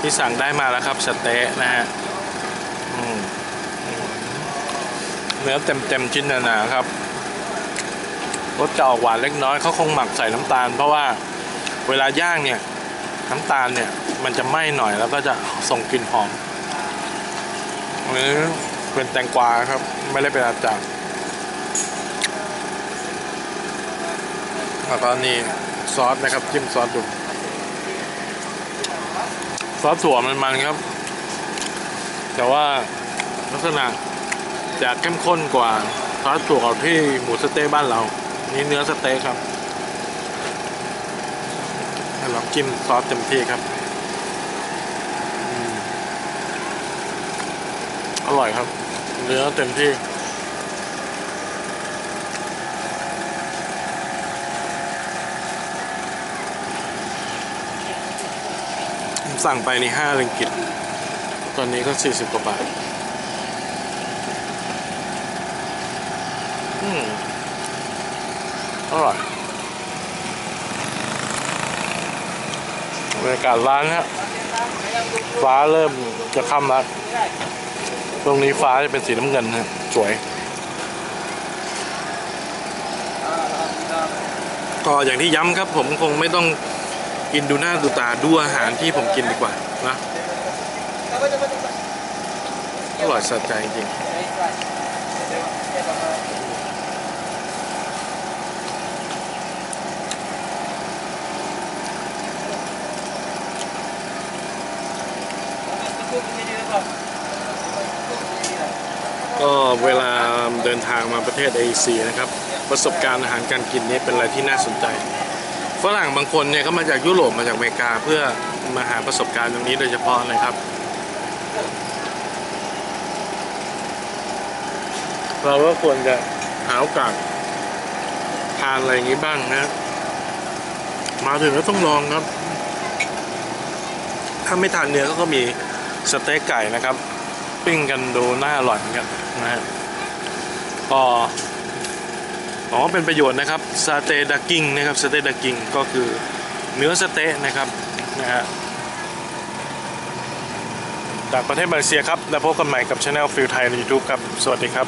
ที่สั่งได้มาแล้วครับสเต๊ะนะฮะเนื้อเต็มเต็มๆชิ้นหนาๆครับรสจะออกหวานเล็กน้อยเขาคงหมักใส่น้ำตาล เพราะว่าเวลาย่างเนี่ยน้ำตาลเนี่ยมันจะไหม้หน่อยแล้วก็จะส่งกลิ่นหอมอันนี้เป็นแตงกวาครับ ไม่ได้เป็นอาจารย์แล้วก็นี่ซอสนะครับจิ้มซอสดู ซอสถั่วมันมันครับ แต่ว่าลักษณะจะเข้มข้นกว่าซอสถั่วที่หมูสเต๊ะบ้านเรา นี่เนื้อสเต๊ะครับให้ลองจิ้มซอสเต็มที่ครับออร่อยครับ เนื้อเต็มที่ สั่งไปในห้าริงกิต ตอนนี้ก็สี่สิบกว่าบาทอืมอร่อยบรรยากาศร้านฮะฟ้าเริ่มจะค่ำแล้ว ตรงนี้ฟ้าจะเป็นสีน้ำเงินฮะสวย ก็อย่างที่ย้ำครับผมคงไม่ต้อง กินดูหน้าดูตาดูอาหารที่ผมกินดีกว่านะอร่อยสะใจจริงก็เวลาเดินทางมาประเทศเอเชียนะครับ ประสบการณ์อาหารการกินนี้เป็นอะไรที่น่าสนใจ ฝรั่งบางคนเนี่ยเขามาจากยุโรปมาจากอเมริกาเพื่อมาหาประสบการณ์ตรงนี้โดยเฉพาะนะครับ เราก็ควรจะหาโอกาสทานอะไรอย่างนี้บ้างนะ มาถึงก็ต้องลองครับ ถ้าไม่ทานเนื้อก็มีสะเต๊ะไก่นะครับ ปิ้งกันดูน่าอร่อยเหมือนกันนะฮะก็ อ๋อเป็นประโยชน์นะครับสะเต๊ะ daging นะครับสะเต๊ะ daging ก็คือเนื้อสะเต๊ะนะครับนะฮะจากประเทศมาเลเซียครับ แล้วพบกันใหม่กับช anel ฟิลไทยใน YouTube ครับ สวัสดีครับ